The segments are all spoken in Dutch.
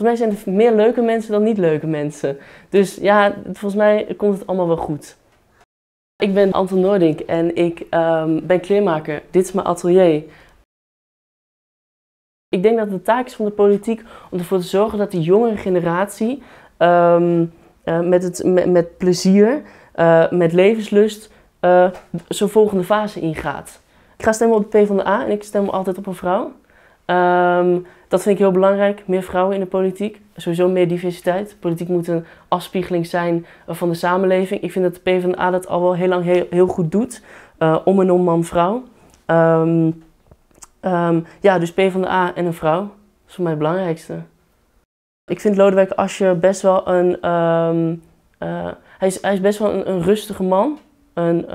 volgens mij zijn er meer leuke mensen dan niet leuke mensen. Dus ja, volgens mij komt het allemaal wel goed. Ik ben Anton Noordink en ik um, ben kleermaker. Dit is mijn atelier. Ik denk dat de taak is van de politiek om ervoor te zorgen dat de jongere generatie um, uh, met, het, met, plezier, uh, met levenslust, uh, zo'n volgende fase ingaat. Ik ga stemmen op de PvdA en ik stem altijd op een vrouw. Um, dat vind ik heel belangrijk, meer vrouwen in de politiek. Sowieso meer diversiteit. Politiek moet een afspiegeling zijn van de samenleving. Ik vind dat de PvdA dat al wel heel lang heel, heel goed doet. Uh, om en om man-vrouw. Um, um, ja, dus PvdA en een vrouw. Is voor mij het belangrijkste. Ik vind Lodewijk Asscher best wel een... Uh, hij, is, hij is best wel een, rustige man. Een,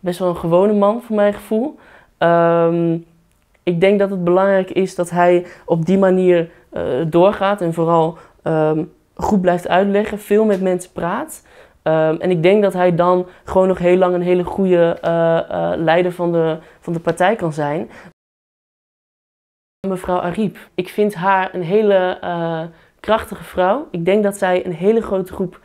best wel een gewone man, voor mijn gevoel. Ik denk dat het belangrijk is dat hij op die manier uh, doorgaat en vooral um, goed blijft uitleggen, veel met mensen praat. Um, en ik denk dat hij dan gewoon nog heel lang een hele goede uh, uh, leider van de, van de partij kan zijn. Mevrouw Ariep, ik vind haar een hele krachtige vrouw. Ik denk dat zij een hele grote groep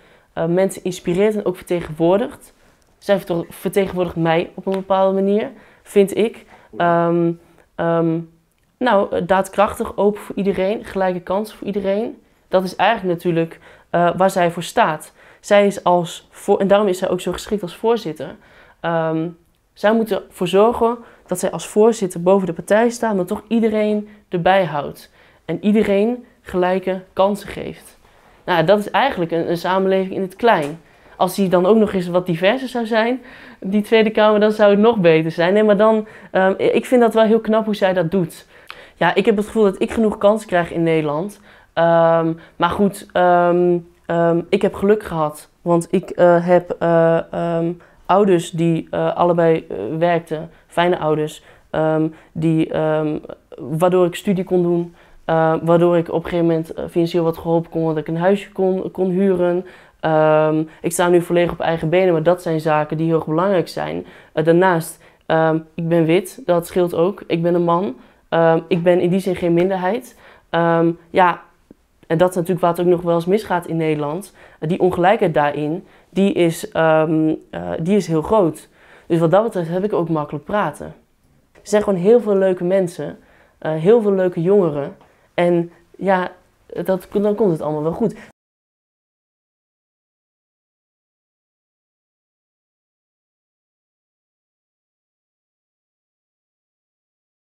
mensen inspireert en ook vertegenwoordigt. Zij vertegenwoordigt mij op een bepaalde manier, vind ik. Um, Um, nou, daadkrachtig, open voor iedereen, gelijke kansen voor iedereen. Dat is eigenlijk natuurlijk uh, waar zij voor staat. Zij is als en daarom is zij ook zo geschikt als voorzitter. Um, zij moet ervoor zorgen dat zij als voorzitter boven de partij staat, maar toch iedereen erbij houdt. En iedereen gelijke kansen geeft. Nou, dat is eigenlijk een samenleving in het klein. Als die dan ook nog eens wat diverser zou zijn, die Tweede Kamer, dan zou het nog beter zijn. Nee, maar dan, um, ik vind dat wel heel knap hoe zij dat doet. Ja, ik heb het gevoel dat ik genoeg kansen krijg in Nederland. Um, maar goed, um, ik heb geluk gehad. Want ik uh, heb uh, ouders die uh, allebei werkten, fijne ouders, die, waardoor ik studie kon doen. Waardoor ik op een gegeven moment financieel wat geholpen kon, dat ik een huisje kon, kon huren. Um, ik sta nu volledig op eigen benen, maar dat zijn zaken die heel erg belangrijk zijn. Uh, daarnaast, um, ik ben wit, dat scheelt ook. Ik ben een man. Um, ik ben in die zin geen minderheid. ja, en dat is natuurlijk wat ook nog wel eens misgaat in Nederland. Uh, die ongelijkheid daarin, die is, uh, die is heel groot. Dus wat dat betreft heb ik ook makkelijk praten. Er zijn gewoon heel veel leuke mensen, heel veel leuke jongeren. En ja, dat, dan komt het allemaal wel goed.